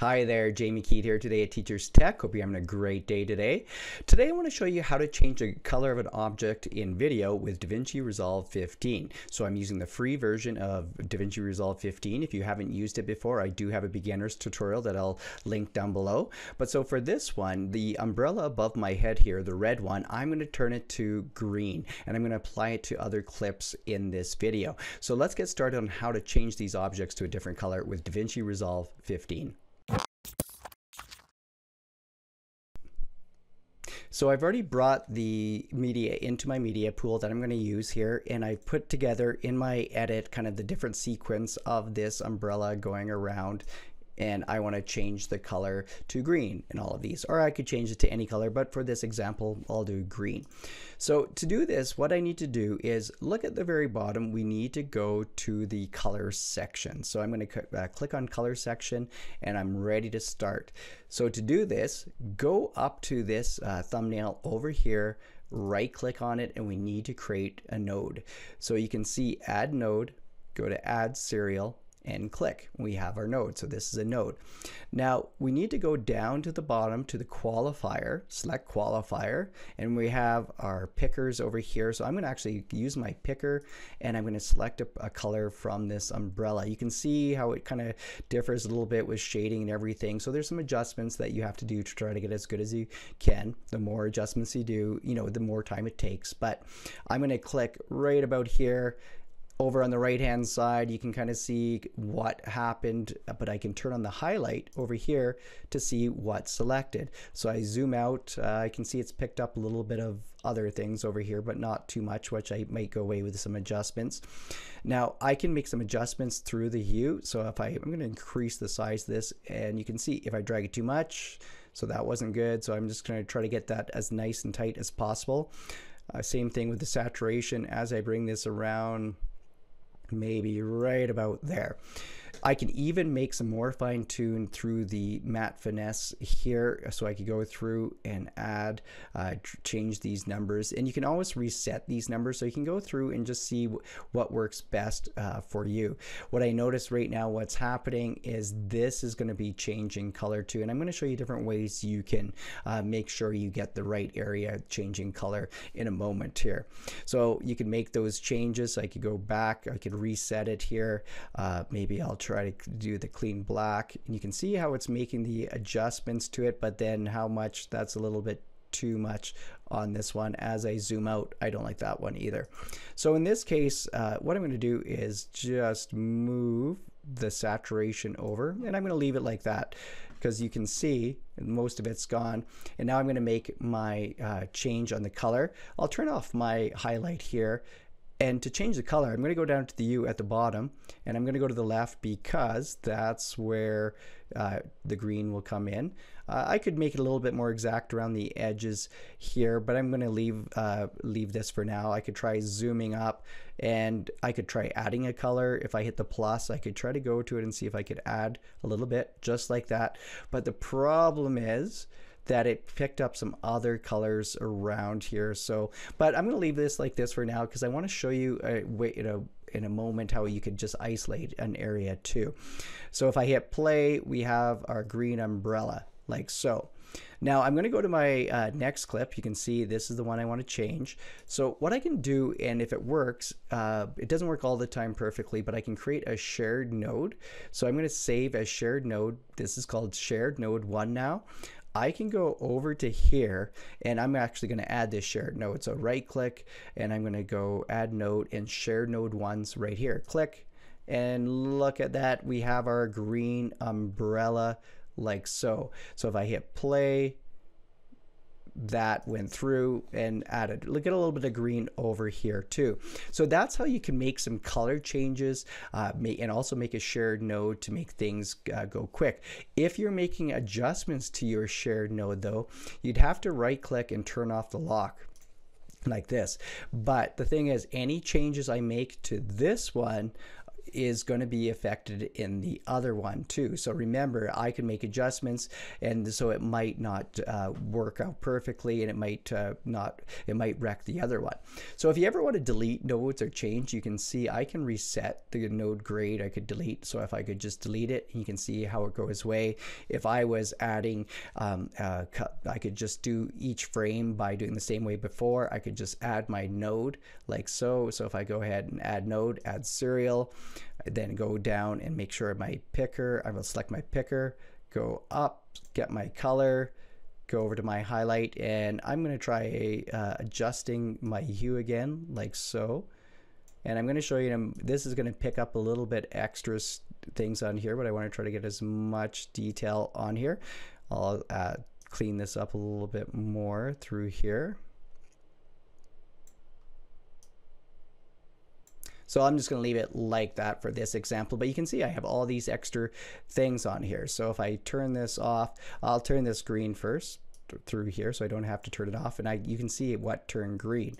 Hi there, Jamie Keet here today at Teachers Tech. Hope you're having a great day today. Today I want to show you how to change the color of an object in video with DaVinci Resolve 15. So I'm using the free version of DaVinci Resolve 15. If you haven't used it before, I do have a beginner's tutorial that I'll link down below. But so for this one, the umbrella above my head here, the red one, I'm going to turn it to green and I'm going to apply it to other clips in this video. So let's get started on how to change these objects to a different color with DaVinci Resolve 15. So I've already brought the media into my media pool that I'm going to use here and I've put together in my edit kind of the different sequence of this umbrella going around and I want to change the color to green in all of these or I could change it to any color but for this example I'll do green. So to do this what I need to do is look at the very bottom we need to go to the color section. So I'm going to uh, click on color section and I'm ready to start. So to do this go up to this uh, thumbnail over here right click on it and we need to create a node. So you can see add node go to add serial and click. We have our node. So this is a node. Now we need to go down to the bottom to the qualifier, select qualifier, and we have our pickers over here. So I'm going to actually use my picker and I'm going to select a, a color from this umbrella. You can see how it kind of differs a little bit with shading and everything. So there's some adjustments that you have to do to try to get as good as you can. The more adjustments you do, you know, the more time it takes. But I'm going to click right about here over on the right hand side you can kind of see what happened but I can turn on the highlight over here to see what's selected. So I zoom out uh, I can see it's picked up a little bit of other things over here but not too much which I might go away with some adjustments. Now I can make some adjustments through the hue. So if I I'm going to increase the size of this and you can see if I drag it too much so that wasn't good. So I'm just going to try to get that as nice and tight as possible. Uh, same thing with the saturation. As I bring this around maybe right about there. I can even make some more fine tune through the matte finesse here. So I could go through and add, uh, change these numbers. And you can always reset these numbers. So you can go through and just see what works best uh, for you. What I notice right now, what's happening is this is going to be changing color too. And I'm going to show you different ways you can uh, make sure you get the right area changing color in a moment here. So you can make those changes. I could go back, I could reset it here. Uh, maybe I'll try to do the clean black and you can see how it's making the adjustments to it but then how much that's a little bit too much on this one as I zoom out. I don't like that one either. So in this case uh, what I'm going to do is just move the saturation over and I'm going to leave it like that because you can see most of it's gone. And now I'm going to make my uh, change on the color. I'll turn off my highlight here and to change the color, I'm going to go down to the hue at the bottom and I'm going to go to the left because that's where uh, the green will come in. Uh, I could make it a little bit more exact around the edges here, but I'm going to leave uh, leave this for now. I could try zooming up and I could try adding a color. If I hit the plus, I could try to go to it and see if I could add a little bit just like that. But the problem is that it picked up some other colors around here. So, but I'm going to leave this like this for now because I want to show you a way, you know, in a moment how you could just isolate an area too. So if I hit play, we have our green umbrella like so. Now I'm going to go to my uh, next clip. You can see this is the one I want to change. So what I can do, and if it works, uh, it doesn't work all the time perfectly, but I can create a shared node. So I'm going to save as shared node. This is called shared node one now. I can go over to here and I'm actually going to add this shared node. So right click and I'm going to go add node and share node ones right here. Click and look at that. We have our green umbrella like so. So if I hit play, that went through and added. Look at a little bit of green over here too. So that's how you can make some color changes uh, and also make a shared node to make things uh, go quick. If you're making adjustments to your shared node though, you'd have to right click and turn off the lock like this. But the thing is, any changes I make to this one is going to be affected in the other one too. So remember, I can make adjustments, and so it might not uh, work out perfectly, and it might uh, not, it might wreck the other one. So if you ever want to delete nodes or change, you can see I can reset the node grade. I could delete. So if I could just delete it, you can see how it goes away. If I was adding, um, uh, I could just do each frame by doing the same way before. I could just add my node like so. So if I go ahead and add node, add serial, then go down and make sure my picker, I will select my picker, go up, get my color, go over to my highlight, and I'm going to try uh, adjusting my hue again, like so. And I'm going to show you, this is going to pick up a little bit extra things on here, but I want to try to get as much detail on here. I'll uh, clean this up a little bit more through here. So I'm just going to leave it like that for this example, but you can see I have all these extra things on here. So if I turn this off, I'll turn this green first through here so I don't have to turn it off and I you can see what turned green.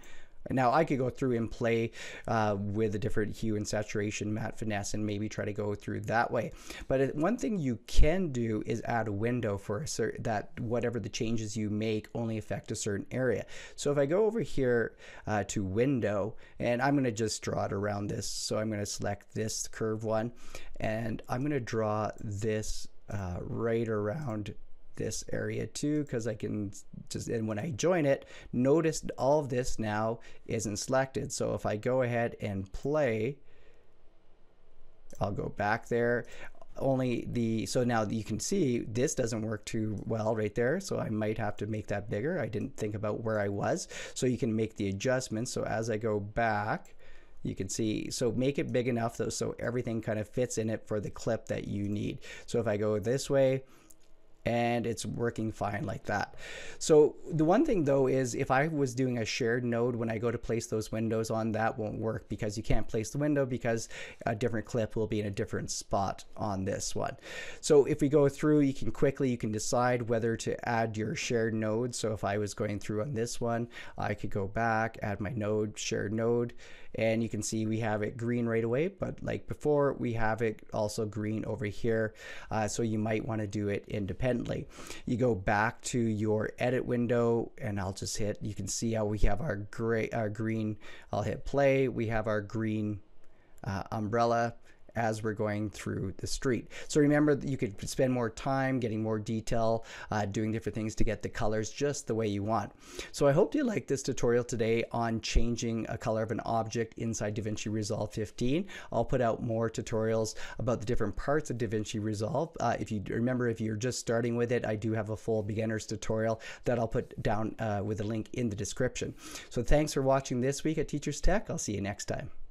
Now I could go through and play uh, with a different hue and saturation, matte finesse, and maybe try to go through that way. But one thing you can do is add a window for a certain that whatever the changes you make only affect a certain area. So if I go over here uh, to window, and I'm going to just draw it around this. So I'm going to select this curve one, and I'm going to draw this uh, right around this area too because I can just and when I join it notice all of this now isn't selected. So if I go ahead and play I'll go back there. Only the so now you can see this doesn't work too well right there. So I might have to make that bigger. I didn't think about where I was. So you can make the adjustments. So as I go back you can see so make it big enough though so everything kind of fits in it for the clip that you need. So if I go this way and it's working fine like that. So the one thing though is if I was doing a shared node when I go to place those windows on that won't work because you can't place the window because a different clip will be in a different spot on this one. So if we go through you can quickly you can decide whether to add your shared node. So if I was going through on this one I could go back add my node shared node and you can see we have it green right away but like before we have it also green over here. Uh, so you might want to do it independently. You go back to your edit window and I'll just hit you can see how we have our gray our green I'll hit play. We have our green uh, umbrella as we're going through the street. So remember that you could spend more time getting more detail, uh, doing different things to get the colors just the way you want. So I hope you liked this tutorial today on changing a color of an object inside DaVinci Resolve 15. I'll put out more tutorials about the different parts of DaVinci Resolve. Uh, if you remember, if you're just starting with it, I do have a full beginner's tutorial that I'll put down uh, with a link in the description. So thanks for watching this week at Teachers Tech. I'll see you next time.